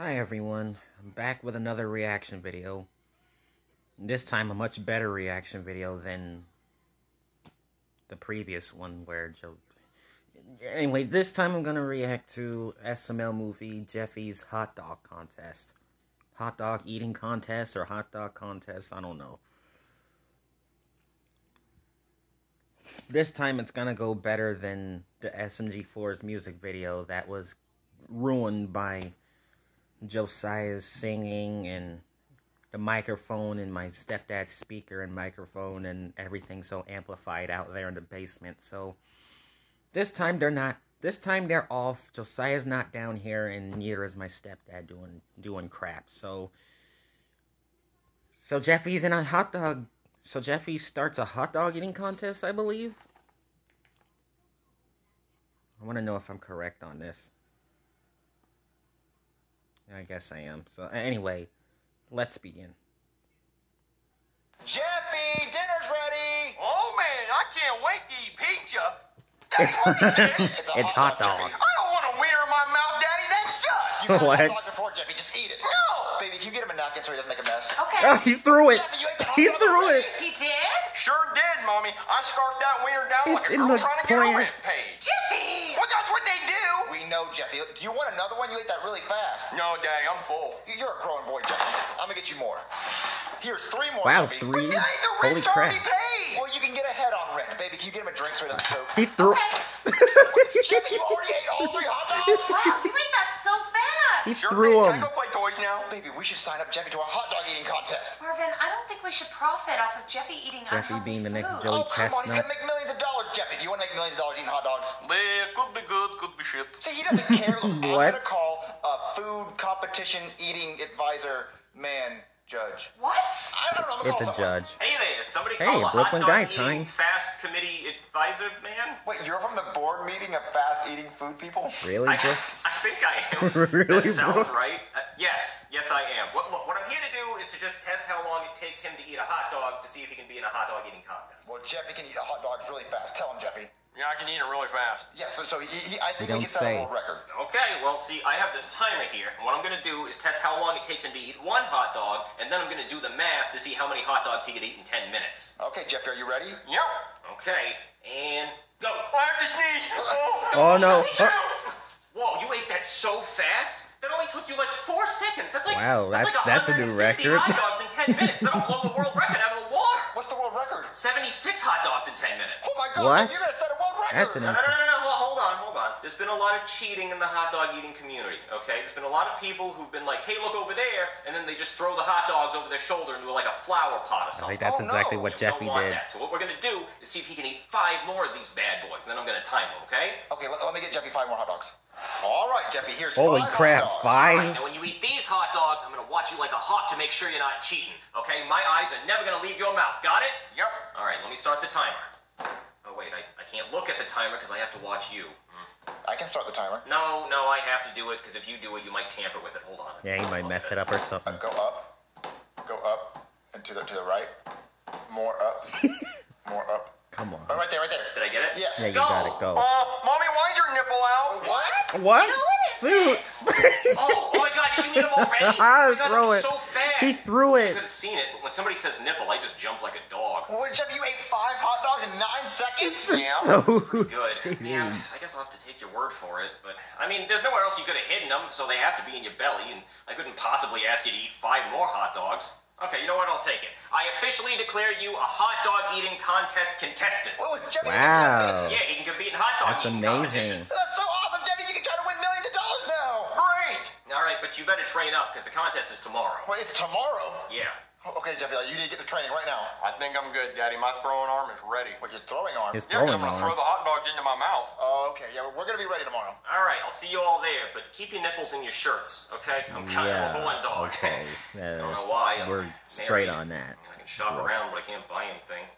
Hi everyone, I'm back with another reaction video. This time a much better reaction video than the previous one where Joe... Anyway, this time I'm gonna react to SML movie Jeffy's Hot Dog Contest. Hot dog eating contest or hot dog contest, I don't know. This time it's gonna go better than the SMG4's music video that was ruined by Josiah's singing and the microphone and my stepdad's speaker and microphone and everything so amplified out there in the basement. So this time they're not this time they're off. Josiah's not down here and neither is my stepdad doing doing crap. So So Jeffy's in a hot dog so Jeffy starts a hot dog eating contest, I believe. I want to know if I'm correct on this. I guess I am. So anyway, let's begin. Jeffy, dinner's ready. Oh man, I can't wait to eat pizza. It's It's it's, a hot hot dog, dog. I don't want a wiener in my mouth, Daddy. That's sus. You've What? hot dog before, Jeffy. Just eat it. No. Baby, can you get him a napkin so he doesn't make a mess? Okay. Oh, he threw it. Jeffy, you ate the hot He threw already. it. He did? Sure did, Mommy. I scarfed that wiener down It's like a in girl trying to get a plant. rent paid. Do. We know, Jeffy. Do you want another one? You ate that really fast. No, Daddy, I'm full. You're a grown boy, Jeffy. I'm gonna get you more. Here's three more. Wow, Jeffy. three? Daddy, the Holy rent's crap. already paid. Well, you can get ahead on rent, baby. Can you get him a drink so he doesn't choke? He threw. Jeffy, you already ate all three hot dogs. Wow, you ate that so He fast! Sure threw did. Can him. I go play toys now? Baby, we should sign up Jeffy to our hot dog eating contest. Marvin, I don't think we should profit off of Jeffy eating Jeffy being the next food. Joey oh, come on, he's gonna make millions of dollars. Jeffy, do you want to make millions of dollars eating hot dogs? Yeah, could be good, could be shit. See, he doesn't care. Look, I'm gonna call a food competition eating advisor man judge. What? I don't know. It's a someone. judge. Hey there, somebody Hey, call a Brooklyn hot Guy dog eating time. fast committee advisor man? Wait, you're from the board meeting of fast eating food people? Really, I, Joe? I think I am. Really, that sounds Brooke? right. Uh, yes, yes I am. What, look, what I'm here to do is to just test how long it takes him to eat a hot dog to see if he can be in a hot dog eating contest. Well, Jeffy can eat a hot dogs really fast. Tell him, Jeffy. Yeah, I can eat it really fast. Yeah, so, so he, he, I think You we don't can set a world record. Okay, well, see, I have this timer here, and what I'm gonna do is test how long it takes him to eat one hot dog, and then I'm gonna do the math to see how many hot dogs he could eat in 10 minutes. Okay, Jeffy, are you ready? Yep. Okay, and go. I have to sneeze. Oh, Oh no! Me. Whoa, you ate that so fast? That only took you like four seconds. That's like Wow, that's, that's- like that's a new 150 record. hot dogs in 10 minutes. That'll blow the world record out of the water. What's the world record? 76 hot dogs in 10 minutes. Oh my god, What? That's an No, no, no, no, no. Hold on, hold on. There's been a lot of cheating in the hot dog eating community, okay? There's been a lot of people who've been like, hey, look over there, and then they just throw the hot dogs over their shoulder into like a flower pot or I something. think that's Oh, exactly Yeah, what we don't Jeffy want did. That. So what we're gonna do is see if he can eat five more of these bad boys, and then I'm gonna time him, okay? Okay, let, let me get Jeffy five more hot dogs. All right, Jeffy, here's Holy five crap! hot dogs. Alright, Five. now when you eat these hot dogs, I'm gonna watch you like a hawk to make sure you're not cheating. Okay? My eyes are never gonna leave your mouth. Got it? Yep. Alright, let me start the timer. Oh wait, I, I can't look at the timer because I have to watch you. Hmm. I can start the timer. No, no, I have to do it because if you do it, you might tamper with it. Hold on. Yeah, you might mess it up or something. Uh, go up, go up, and to the to the right. More up, more up. Come Oh, on. right there, right there. Did I get it? Yes. Yeah, you Go. got it. Go. Uh, Mommy, why is your nipple out? What? What? No, it Dude. isn't. Oh, oh my god, did you eat them already? I oh throw it. so fast. He threw You it. could have seen it, but when somebody says nipple, I just jump like a dog. Which of you ate five hot dogs in nine seconds? Yeah. So Good. Yeah, I guess I'll have to take your word for it. But I mean, there's nowhere else you could have hidden them, so they have to be in your belly, and I couldn't possibly ask you to eat five more hot dogs. Okay, you know what? I'll take it. I officially declare you a hot dog eating contest contestant. Wait, wait, Wow. contested. Yeah, you can compete in hot dog That's eating amazing. competitions. That's so awesome, Jeffy. You can try to win millions of dollars now. Great. All right, but you better train up because the contest is tomorrow. Wait, it's tomorrow. Yeah. Okay, Jeffy, you need to get to training right now. I think I'm good, Daddy. My throwing arm is ready. What you're throwing on? his Yeah, 'cause throwing I'm gonna throw the hot dogs into my mouth. Oh, okay, yeah, we're gonna be ready tomorrow. All right, I'll see you all there, but keep your nipples in your shirts, okay? I'm kind of a Yeah. horn dog. Okay. I don't know Uh, why. I'm we're married. straight on that. I can shop around, but I can't buy anything.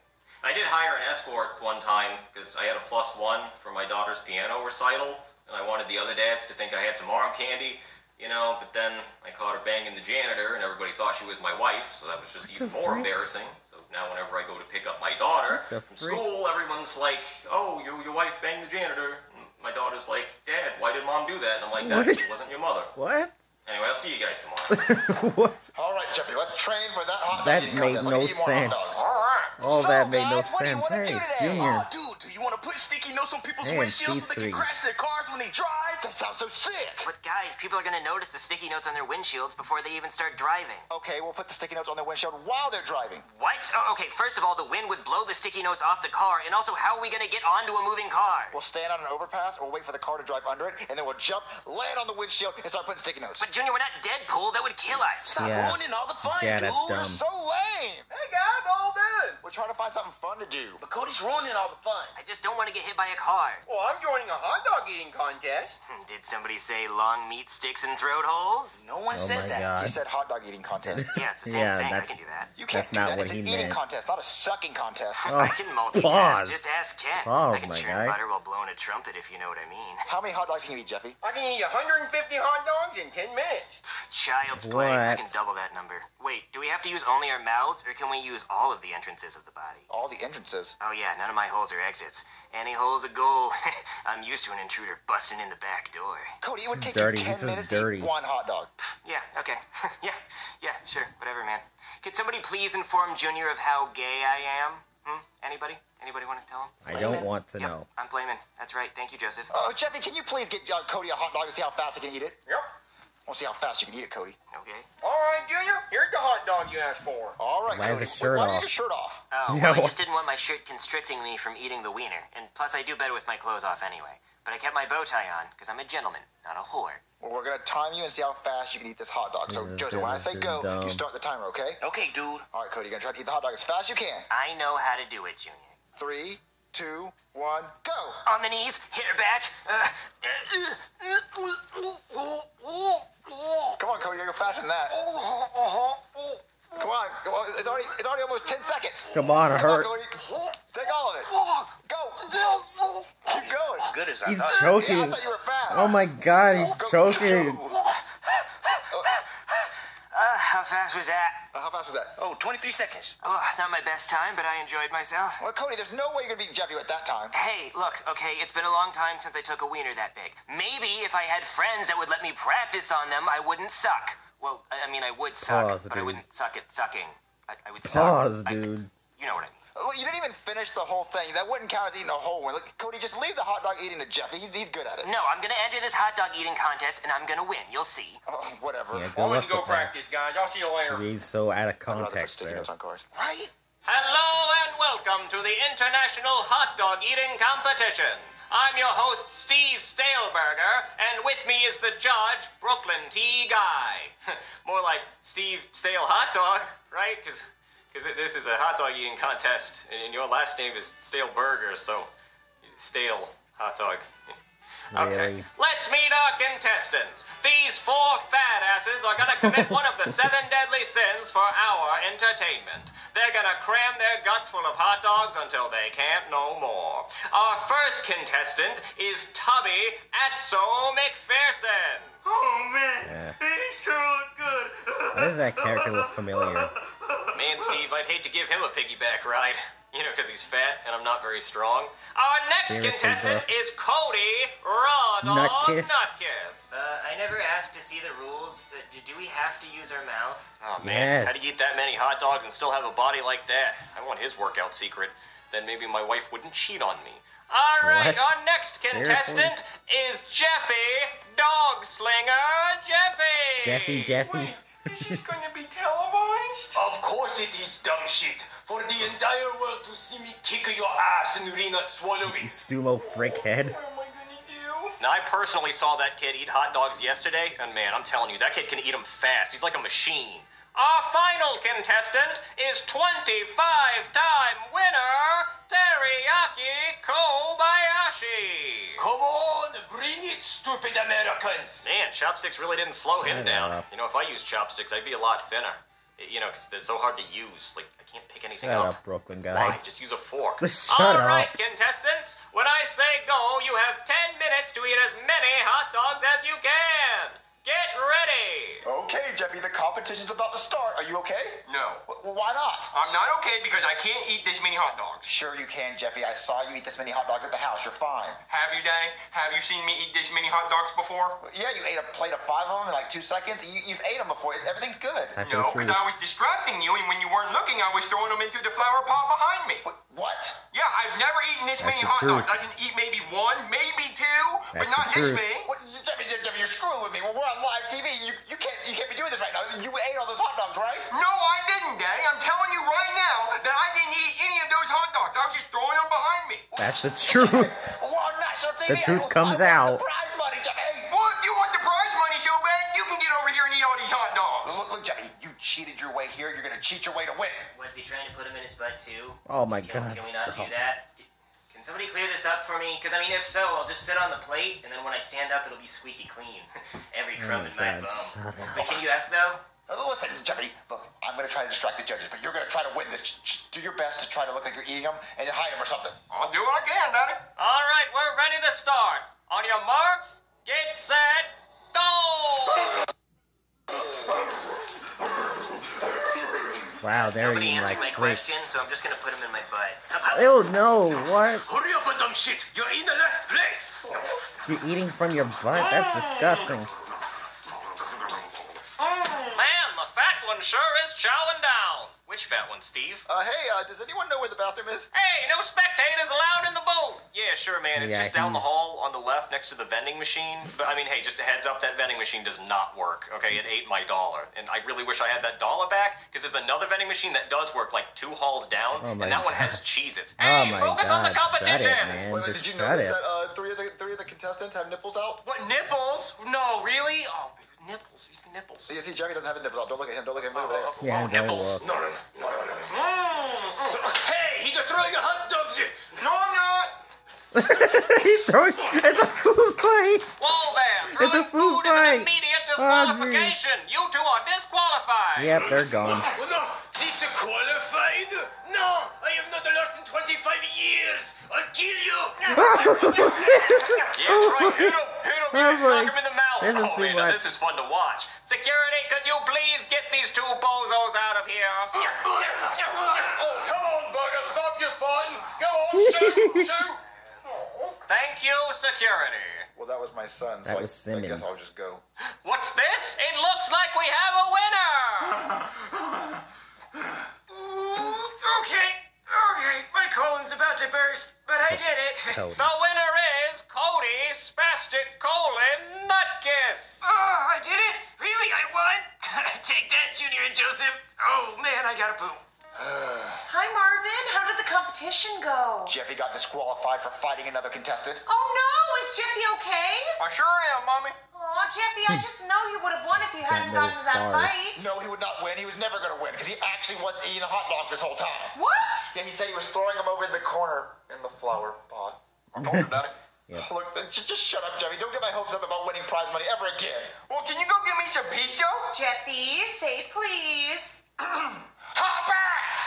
I did hire an escort one time because I had a plus one for my daughter's piano recital, and I wanted the other dads to think I had some arm candy, you know. But then I caught her banging the janitor, and everybody thought she was my wife, so that was just even more freak? embarrassing. So now, whenever I go to pick up my daughter from freak? school, everyone's like, "Oh, your your wife banged the janitor." And my daughter's like, "Dad, why did mom do that?" And I'm like, "That What? wasn't your mother." What? Anyway, I'll see you guys tomorrow. what? All right, Jeffy, let's train for that hot dog That made contest. No eat more hot sense. All right. All So, that made no guys, what sense. Hey, do it's today? Junior. Oh, dude, do you want to put sticky notes on people's Hey, it's windshields so they can three. crash their cars when they drive? That sounds so sick. But guys, people are gonna notice the sticky notes on their windshields before they even start driving. Okay, we'll put the sticky notes on their windshield while they're driving. What? Oh, okay, first of all, the wind would blow the sticky notes off the car, and also, how are we gonna get onto a moving car? We'll stand on an overpass, or we'll wait for the car to drive under it, and then we'll jump, land on the windshield, and start putting sticky notes. But Junior, we're not Deadpool. That would kill us. Stop Yeah. ruining all the fun, Yeah, dude. that's dumb. So lame. Hey, guys, all done. We're trying to find something fun to do. But Cody's ruining all the fun. I just don't want to get hit by a car. Well, I'm joining a hot dog eating contest. Did somebody say long meat sticks and throat holes? No one Oh said that. god. He said hot dog eating contest. Yeah, it's the same Yeah, thing. I can do that. You can't That's do not that. what it's he an eating contest, not a sucking contest. Oh, I can multitask. pause. Just ask Ken. Pause, I can my churn guy. butter while blowing a trumpet, if you know what I mean. How many hot dogs can you eat, Jeffy? I can eat 150 hot dogs in 10 minutes. Child's play. I can double that number. Wait, do we have to use only our mouths, or can we use all of the entrances of the body? All the entrances. Oh yeah, none of my holes are exits. Any hole's a goal. I'm used to an intruder busting in the back door. Cody, it would take Dirty. you 10 minutes dirty. to eat one hot dog. Yeah, okay. yeah, yeah, sure, whatever, man. Could somebody please inform Junior of how gay I am? Hmm? Anybody? Anybody want to tell him? I don't want to Yep, know. I'm Flamin'. That's right. Thank you, Joseph. Oh, Jeffy, can you please get uh, Cody a hot dog to see how fast he can eat it? Yep. We'll see how fast you can eat it, Cody. Okay. All right, Junior, here's the hot dog you asked for. All right, Why is Cody. his shirt Why off? have your shirt off? Oh, Yeah, well, I just didn't want my shirt constricting me from eating the wiener. And plus, I do better with my clothes off anyway. But I kept my bow tie on, because I'm a gentleman, not a whore. Well, we're gonna time you and see how fast you can eat this hot dog. So, This is- Joseph, when I say go, dumb. you start the timer, okay? Okay, dude. All right, Cody, you're gonna try to eat the hot dog as fast as you can. I know how to do it, Junior. Three, two, one, go! On the knees, hair back. Uh, Come on, Cody, you gotta go faster than that. Come on, come on. It's already, it's already almost 10 seconds. Come on, Come on, hurt. Cody. Take all of it. Go. Keep going. Good as I He's thought. Yeah, I choking. thought you were fast. Oh my god, he's choking. uh, how fast was that? Uh, How fast was that? Oh, 23 seconds. Oh, not my best time, but I enjoyed myself. Well, Cody, there's no way you're gonna beat Jeffy at that time. Hey, look, okay, it's been a long time since I took a wiener that big. Maybe if I had friends that would let me practice on them, I wouldn't suck. Well, I I mean, I would suck, Pause, but I wouldn't suck at sucking. I, I would suck. Pause, I- dude. you know what I mean. Look, you didn't even finish the whole thing. That wouldn't count as eating a whole one. Look, Cody, just leave the hot dog eating to Jeff. He's, he's good at it. No, I'm gonna enter this hot dog eating contest, and I'm gonna win. You'll see. Oh, whatever. Yeah, I'm gonna go with that. practice, guys. I'll see you later. He's so out of I'd rather put context sticky there. on cars. Right? Hello and welcome to the International Hot Dog Eating Competition. I'm your host, Steve Staleberger, and with me is the judge, Brooklyn T. Guy. More like Steve Stale Hot Dog, right? Because this is a hot dog eating contest, and your last name is Stale Burger, so Stale Hot Dog. Okay, Really? let's meet our contestants. These four fat asses are gonna commit one of the seven deadly sins for our entertainment. They're gonna cram their guts full of hot dogs until they can't no more. Our first contestant is Tubby Atso McPherson. Oh man, Yeah. he sure look good. Why does that character look familiar? Man, Steve, I'd hate to give him a piggyback ride. You know, because he's fat and I'm not very strong. Our next Seriously, contestant bro. is Cody Raw Dog Nutkiss. Nutkiss. Uh, I never asked to see the rules. Uh, Do, do we have to use our mouth? Oh man, Yes. how do you eat that many hot dogs and still have a body like that? I want his workout secret. Then maybe my wife wouldn't cheat on me. All right, What? our next Seriously? contestant is Jeffy Dog Slinger Jeffy. Jeffy, Jeffy. This is gonna be televised? Of course it is dumb shit. For the entire world to see me kick your ass and Rena swallow it. Sumo frickhead. What am I gonna do? Now, I personally saw that kid eat hot dogs yesterday, and man, I'm telling you, that kid can eat them fast. He's like a machine. Our final contestant is 25-time winner, Teriyaki Kobayashi. Come on, bring it, stupid Americans. Man, chopsticks really didn't slow him down. up. You know, if I used chopsticks, I'd be a lot thinner. You know, 'cause they're so hard to use. Like, I can't pick anything Shut up. up, Brooklyn Why? guy. Just use a fork. Shut All right, up. contestants. When I say go, you have 10 minutes to eat as many hot dogs as you can. Get ready. Okay, Jeffy, the competition's about to start. Are you okay? No. W- why not? I'm not okay because I can't eat this many hot dogs. Sure you can, Jeffy. I saw you eat this many hot dogs at the house. You're fine. Have you, Daddy? Have you seen me eat this many hot dogs before? Yeah, you ate a plate of five of them in like two seconds. You, you've ate them before. Everything's good. Type No, because. I was distracting you, and when you weren't looking, I was throwing them into the flower pot behind me. Wh- What? Yeah, I've never eaten this That's many hot truth. dogs. I can eat maybe one, maybe two, but not this many. What, Jeffy, Jeffy, Jeffy, you're screwing with me. When we're on live TV, you, you can't you can't be doing this right now. You ate all those hot dogs, right? No, I didn't, Daddy. I'm telling you right now that I didn't eat any of those hot dogs. I was just throwing them behind me. That's the truth. We're on national TV. The truth I- comes I want out. The prize money, Jeffy. What? You want the prize money so bad? You can get over here and eat all these hot dogs. Look, look, Jeffy, you cheated your way here. You're gonna cheat your way to win. Was he trying to put him in his butt too? Oh my Can, god. can we not do that? Can somebody clear this up for me? Because I mean, if so, I'll just sit on the plate, and then when I stand up, it'll be squeaky clean. Every crumb Oh in my God, bum. But can you ask though? Uh, Listen, Jeffy, look, I'm gonna try to distract the judges, but you're gonna try to win this. Ch- ch- Do your best to try to look like you're eating them and hide them or something. I'll do what I can, Daddy. All right, we're ready to start. On your marks, get set, go! Wow, they're Nobody eating answered like my question, so I'm just gonna put him in my butt. Oh no, what? Hurry up, dumb shit! You're in the last place! You're eating from your butt? That's disgusting. Man, the fat one sure is chowing down. Which fat one, Steve? Uh, hey, uh, does anyone know where the bathroom is? Hey, no spectators allowed in the booth. Yeah, sure, man. It's Yeah, just down the hall on the left next to the vending machine. But I mean, hey, just a heads up, that vending machine does not work. Okay, it ate my dollar, and I really wish I had that dollar back because there's another vending machine that does work, like two halls down, Oh my and that one has Cheez-Its. Oh Hey, my focus on the god, shut it, competition. man. Wait, wait, did you notice it. that uh, three of the three of the contestants have nipples out? What nipples? No, really? Oh, nipples. He's nipples. You see, Jeffy doesn't have the nipples out. Don't look at him. Don't look at him. Look over there. Yeah, oh, nipples. look. No, no, no, no. Hey, he's throwing a hot dog! No, I'm not. He's throwing. It's a food fight. Whoa there! It's a Throwing food food is fight. an immediate Oh, disqualification. you two are disqualified. Yep, they're gone. Oh, no, this qualified? No, I have not lost in 25 years. I'll kill you. Yeah, oh, that's right. Hit him. Hit him. Oh Yeah, my- Sock him in the mouth. this is oh, man, now this is fun to watch. Security, could you please get these two bozos out of here? Oh, come on, Bugger. Stop your fun. Go on, shoot, shoot. Thank you, security. Well, that was my son, so That I, was I guess Simmons. I'll just go. What's this? It looks like we have a winner. Okay, okay, my colon's about to burst, but I did it. Cody. The winner is Cody Spastic Colon Nutkiss. Oh, I did it! Really, I won? Take that, Junior and Joseph. Oh, man, I gotta poop. Hi, Marvin. How did the competition go? Jeffy got disqualified for fighting another contestant. Oh no, is Jeffy okay? I sure am, Mommy. Aw, Jeffy, I hmm. just know you would have won if you hadn't gotten to that fight. No, he would not win. He was never going to win because he actually wasn't eating the hot dogs this whole time. What? Yeah, he said he was throwing them over in the corner in the flower pot. I told you, Daddy. Look, just, just shut up, Jeffy. Don't get my hopes up about winning prize money ever again. Well, can you go get me some pizza? Jeffy, say please.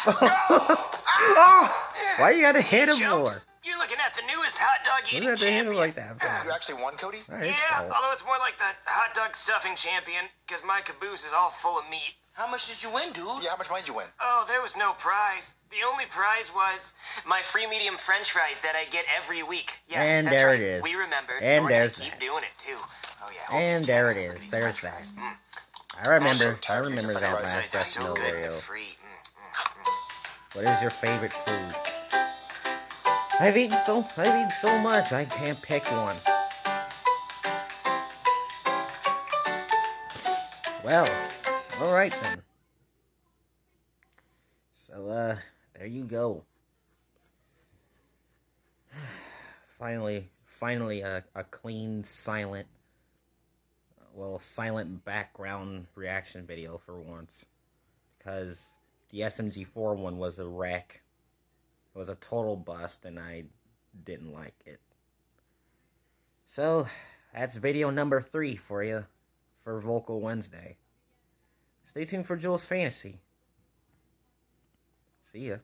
Hop ass! Oh, why you gotta hit him for? Chumps, You're looking at the newest hot dog You eating gotta hit him champion. like that. You actually won, Cody? Alright, it's Yeah, cool. although it's more like the hot dog stuffing champion, because my caboose is all full of meat. How much did you win, dude? Yeah, how much money did you win? Oh, there was no prize. The only prize was my free medium French fries that I get every week. Yeah, And that's there right. it is. We remembered. And we're there's keep that. doing it too. Oh yeah. And there camera. it Look at is. these There's that. fries. Mm. I remember. I remember that french last fries. They're so Sesame good What is your favorite food? I've eaten so I've eaten so much I can't pick one. Well, all right then. So uh, there you go. Finally, finally a, a clean, silent, well, silent background reaction video for once, because the SMG4 one was a wreck. It was a total bust, and I didn't like it. So, that's video number three for you for Vocal Wednesday. Stay tuned for Jules Fantasy. See ya.